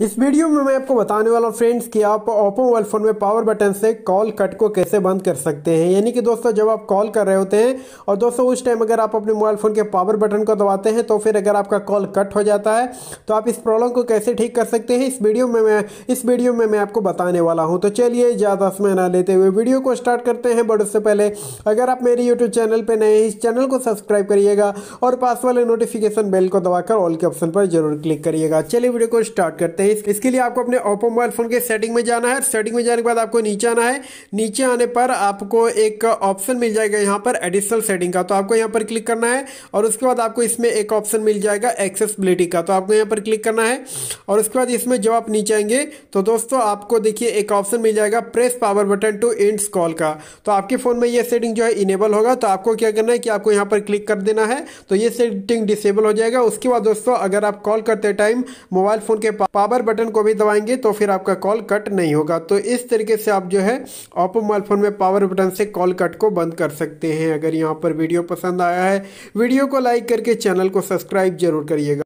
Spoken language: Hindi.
इस वीडियो में मैं आपको बताने वाला हूँ फ्रेंड्स कि आप ओप्पो मोबाइल फ़ोन में पावर बटन से कॉल कट को कैसे बंद कर सकते हैं। यानी कि दोस्तों, जब आप कॉल कर रहे होते हैं और दोस्तों, उस टाइम अगर आप अपने मोबाइल फ़ोन के पावर बटन को दबाते हैं तो फिर अगर आपका कॉल कट हो जाता है तो आप इस प्रॉब्लम को कैसे ठीक कर सकते हैं, इस वीडियो में मैं, इस वीडियो में मैं आपको बताने वाला हूँ। तो चलिए, ज़्यादा समय ना लेते हुए वीडियो को स्टार्ट करते हैं। बट उससे पहले, अगर आप मेरे यूट्यूब चैनल पर नए इस चैनल को सब्सक्राइब करिएगा और पास वाले नोटिफिकेशन बेल को दबाकर ऑल के ऑप्शन पर ज़रूर क्लिक करिएगा। चलिए, वीडियो को स्टार्ट करते हैं इसके लिए आपको अपने ओप्पो मोबाइल फ़ोन के सेटिंग में जाना है। सेटिंग में जाने के बाद आपको नीचे आना है। नीचे आने पर आपको एक ऑप्शन मिल जाएगा यहाँ पर एडिशनल सेटिंग का। तो आपको यहाँ पर क्लिक करना है और उसके बाद आपको इसमें एक ऑप्शन मिल जाएगा एक्सेसिबिलिटी का। तो आपको यहाँ पर क्लिक करना है और उसके बाद इसमें जब आप नीचे आएँगे तो दोस्तों आपको देखिए एक ऑप्शन मिल जाएगा press power button to ends call का। तो आपके फ़ोन में ये सेटिंग जो है इनेबल होगा। तो आपको क्या करना है कि आपको यहाँ पर क्लिक कर देना है। तो ये सेटिंग डिसेबल हो जाएगा। उसके बाद दोस्तों अगर आप कॉल करते टाइम मोबाइल फ़ोन के पावर बटन को भी दबाएँगे तो फिर आपका कॉल कट नहीं होगा। तो इस तरीके से आप जो है ओप्पो मोबाइल फ़ोन में पावर बटन से कॉल कट को बंद कर सकते हैं। अगर यहाँ पर वीडियो पसंद आया है, वीडियो को लाइक करके चैनल को सब्सक्राइब ज़रूर करिएगा।